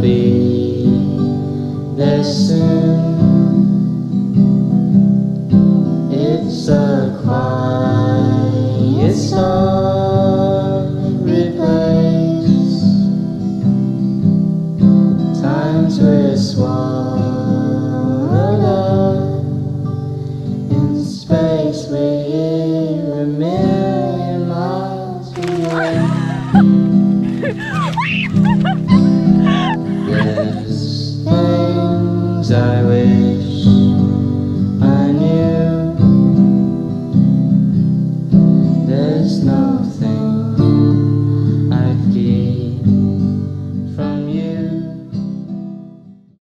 Be there soon. It's a quiet sorry Replace Times we're swallowed up in space We hear a million miles away. Things I wish I knew. There's no